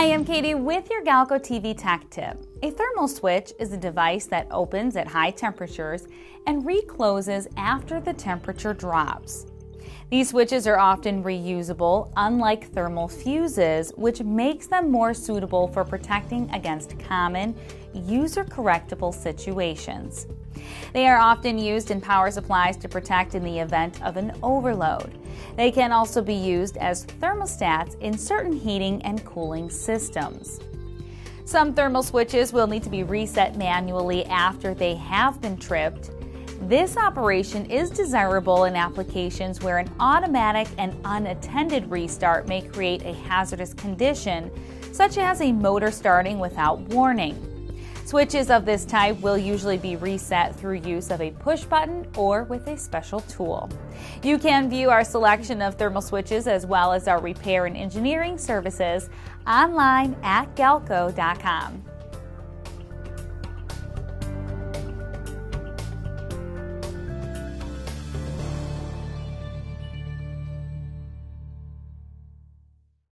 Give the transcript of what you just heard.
Hi, I'm Katie with your Galco TV Tech Tip. A thermal switch is a device that opens at high temperatures and recloses after the temperature drops. These switches are often reusable, unlike thermal fuses, which makes them more suitable for protecting against common, user correctable situations. They are often used in power supplies to protect in the event of an overload. They can also be used as thermostats in certain heating and cooling systems. Some thermal switches will need to be reset manually after they have been tripped this operation is desirable in applications where an automatic and unattended restart may create a hazardous condition, such as a motor starting without warning. Switches of this type will usually be reset through use of a push button or with a special tool. You can view our selection of thermal switches as well as our repair and engineering services online at galco.com.